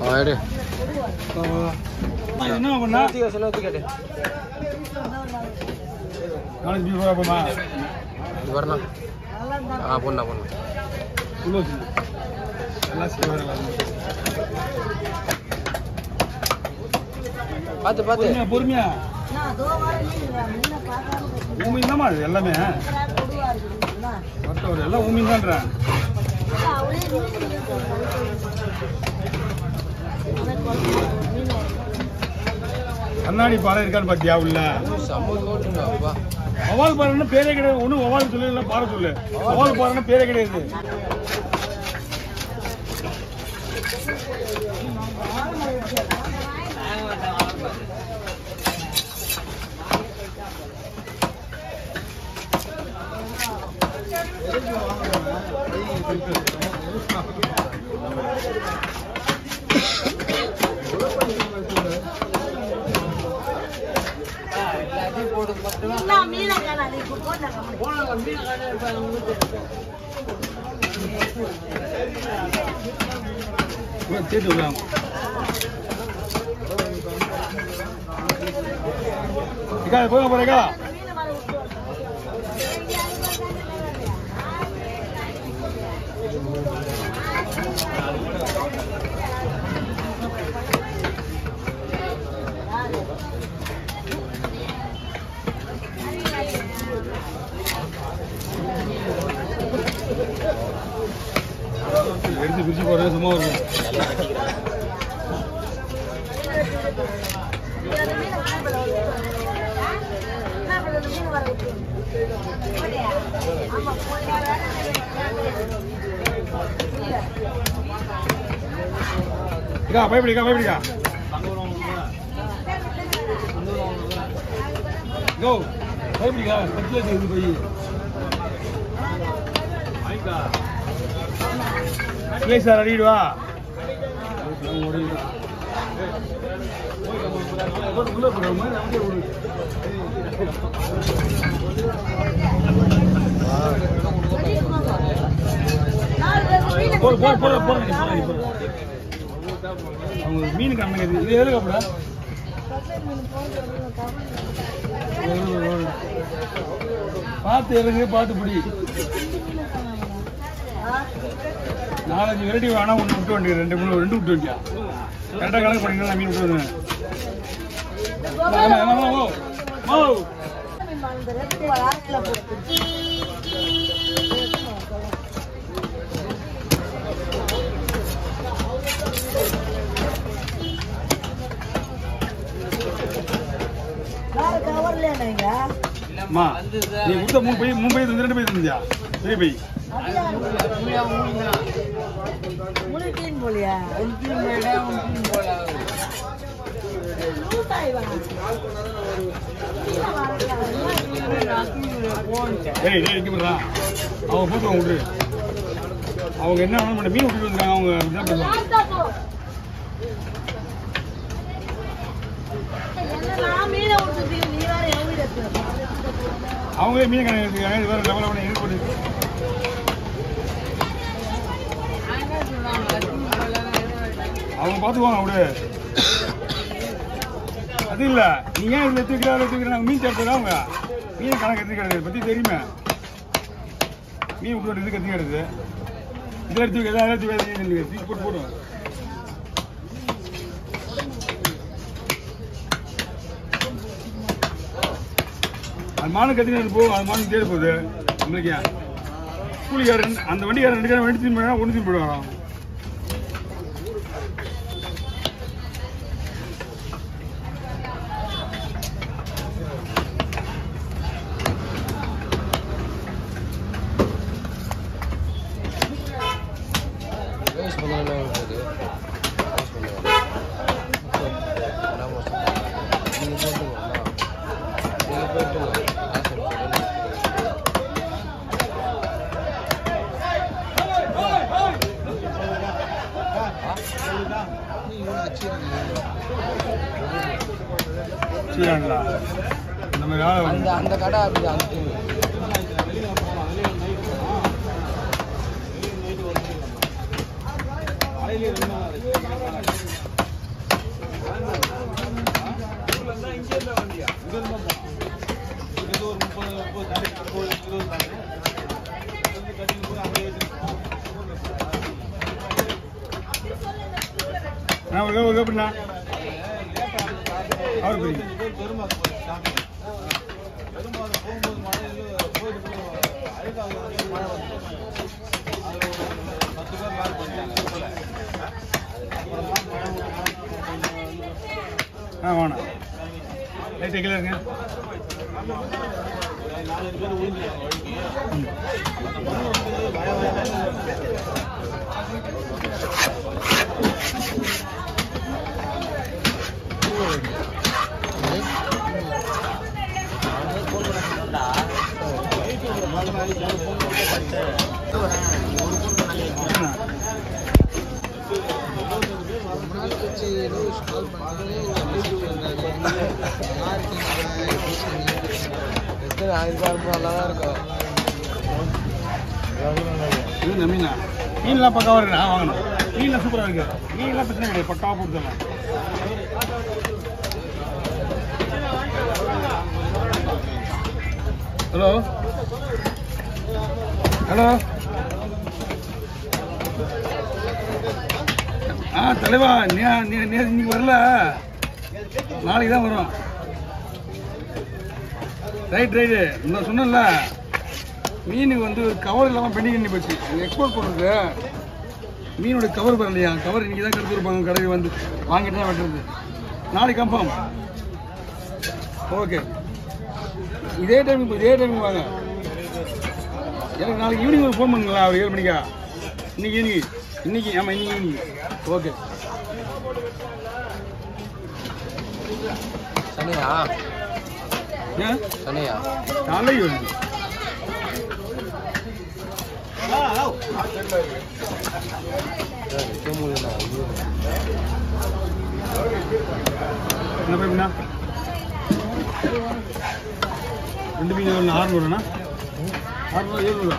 ஆ எடு என்ன பண்ணா ஊற்றிக்க சொல்ல ஊற்றிக்காட்டு நாளைக்கு பீஃப் பார்ப்போமா இது வரணும் ஆ பொண்ணா பொண்ணு வச்சு எல்லாம் செய்வாங்க பார்த்து பார்த்து பொறுமையா ஊமீன் அது எல்லாமே மொத்தம் ஒரு எல்லாம் ஊமீன் தான்றேன் கண்ணாடி பாறை இருக்கான்னு பாத்தியா உள்ள? செம்ம கோட்டுங்க ஒவால் பேரே கிடையாது. ஒன்றும் ஒவால் சொல்லு இல்லை பாறை சொல்லு. ஒவால் பாறைன்னு பேரே கிடையாது. 你看，不用，不用，不。எடுத்து பிரிச்சு போறது சும்மா இருக்கும் இக்கா பயப்படிக்கா பயப்படிக்கா கோ பயப்படிக்கா கட்டில இது போய் இல்லை சார் அடிடுவா உள்ள போடுற மாதிரி போடு நீ, போடு நீ, போடு. அவங்க மீன் கண்ணு இது இது எதுக்கு அப்படா? பார்த்து இறங்கு பார்த்து பிடி. நாலஞ்சு வெரைட்டி வேணா ஒன்று விட்டு வண்டி ரெண்டு மூணு ரெண்டு விட்டு வண்டியா? கரெக்டாக கணக்கு நான் மீன் விட்டு வருவேன் ஆமா, ஆமா, ஓ. ஓ. அம்மா நீ கொடுத்த மூணு பை மூணு பை தந்து ரெண்டு பை தந்தியா பெரிய பை. டேய் இங்க பாருடா அவங்க போட்டு விட்டுரு அவங்க என்ன பண்ண. மீன் வந்துருக்காங்க அவங்க இதான் பண்ணுவாங்க? அவங்களே மீன் கணக்கு எடுத்துக்காங்க இது வேற லெவலில் பண்ணி இது அவங்க பார்த்துக்குவாங்க அவரு அது இல்லை. நீ ஏன் இதில் எடுத்துக்கிறா எடுத்துக்கிறா மீன் சேர்த்தது அவங்க? மீன் கணக்கு எடுத்துக்கிறது பற்றி தெரியுமே. மீன் விட்டு இது கத்துக்கிறது. இதில் எடுத்து எதாவது எடுத்து போட்டு போடுவோம் அது மானம் கத்தினு போகும் அது மானம் தேடி போகுது. நம்மளுக்கு ஏன்? கூலிக்காரன் அந்த வண்டிக்காரன் ரெண்டு காரம் வண்டி திரும்பி ஒன்று திரும்பி போயிடுவாராம் Thank you. சீரன்லா நம்ம வேலை அந்த அந்த கடை அப்படி அது இங்கே இருந்தா வண்டியா? இங்கே இருந்தா போகும் இங்கே ஒரு முப்பது முப்பது இருபது ஒரு எப்படிண்ணா அவர் பெரிய ஆ வேணாம் லைட் இருங்க ஏதோ கால் பண்ணி மெசேஜ் நல்லா தான் இருக்கும். இது மீனா. மீன்லாம் பக்கம் இருக்கு வாங்கணும். மீன்லாம் சூப்பராக இருக்கு. மீன்லாம் பிரச்சனை கிடையாது பக்காவாக கொடுத்துடலாம் ஹலோ? ஹலோ? ஆ தலைவா நீ இன்னைக்கு வரல. நாளைக்கு தான் வரும். Right right. நான் சொன்னேன்ல மீனுக்கு வந்து ஒரு கவர் இல்லாமல் பெண்டிங் பண்ணி போச்சு. எக்ஸ்போர்ட் பண்ணுறது மீனோட கவர் வரலையா கவர் இன்னைக்கு தான் கெடுத்துருப்பாங்க கடையில் வந்து வாங்கிட்டு தான் வெட்டுறது. நாளைக்கு கன்ஃபார்ம் ஓகே இதே டைம் இதே டைம் வாங்க. எனக்கு நாளைக்கு ஈவினிங் ஃபோன் பண்ணுங்களா ஒரு ஏழு மணிக்கா? இன்னைக்கு ஈவினிங் இன்னைக்கு ஆமாம் இன்னைக்கு ஈவினிங் ஓகே சனியா சனியா நாளைக்கு வேணும் என்ன பைப்புண்ணா ரெண்டு மீன் ஆறுநூறுண்ணா ஆறுநூறு ஏழுநூறுவா